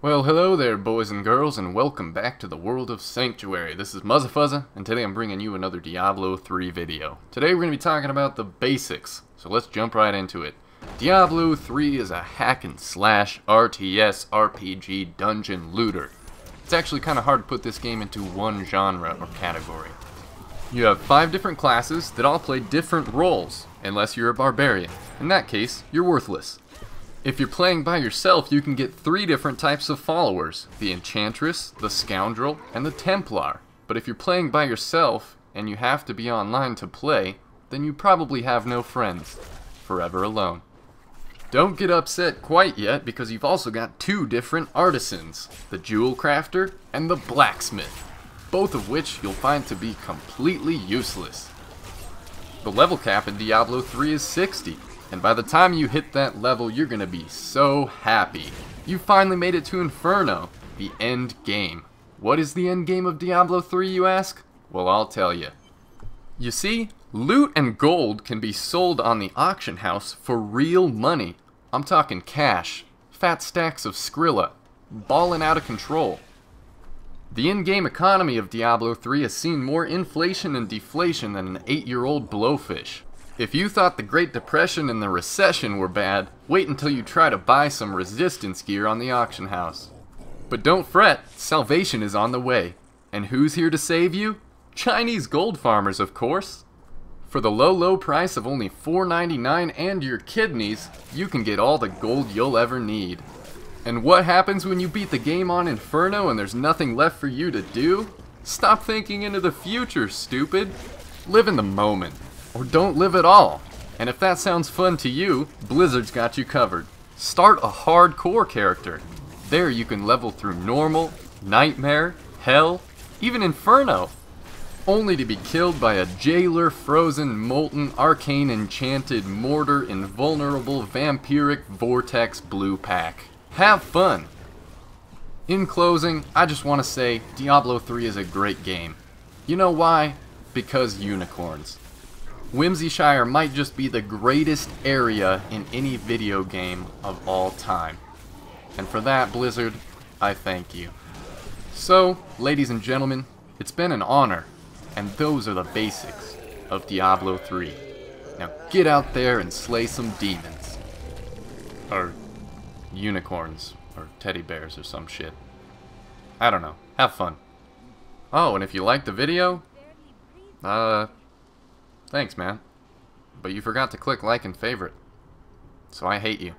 Well, hello there, boys and girls, and welcome back to the world of Sanctuary. This is Muzzafuzza, and today I'm bringing you another Diablo 3 video. Today we're going to be talking about the basics, so let's jump right into it. Diablo 3 is a hack and slash RTS RPG dungeon looter. It's actually kind of hard to put this game into one genre or category. You have five different classes that all play different roles, unless you're a barbarian. In that case, you're worthless. If you're playing by yourself, you can get three different types of followers the Enchantress, the Scoundrel, and the Templar. But if you're playing by yourself and you have to be online to play, then you probably have no friends. Forever alone. Don't get upset quite yet because you've also got two different artisans the Jewel Crafter and the Blacksmith, both of which you'll find to be completely useless. The level cap in Diablo 3 is 60, and by the time you hit that level, you're gonna be so happy. You finally made it to Inferno, the end game. What is the end game of Diablo 3, you ask? Well, I'll tell you. You see, loot and gold can be sold on the auction house for real money. I'm talking cash, fat stacks of Skrilla, ballin' out of control. The in-game economy of Diablo 3 has seen more inflation and deflation than an 8-year-old blowfish. If you thought the Great Depression and the recession were bad, wait until you try to buy some resistance gear on the auction house. But don't fret, salvation is on the way. And who's here to save you? Chinese gold farmers, of course. For the low, low price of only $4.99 and your kidneys, you can get all the gold you'll ever need. And what happens when you beat the game on Inferno and there's nothing left for you to do? Stop thinking into the future, stupid. Live in the moment or don't live at all. And if that sounds fun to you, Blizzard's got you covered. Start a hardcore character. There you can level through normal, nightmare, hell, even inferno. Only to be killed by a jailer, frozen, molten, arcane, enchanted, mortar, invulnerable, vampiric, vortex blue pack. Have fun! In closing, I just want to say Diablo 3 is a great game. You know why? Because unicorns. Whimsyshire might just be the greatest area in any video game of all time. And for that, Blizzard, I thank you. So, ladies and gentlemen, it's been an honor, and those are the basics of Diablo 3. Now get out there and slay some demons. Or unicorns, or teddy bears, or some shit. I don't know. Have fun. Oh, and if you liked the video, uh, Thanks, man. But you forgot to click like and favorite. So I hate you.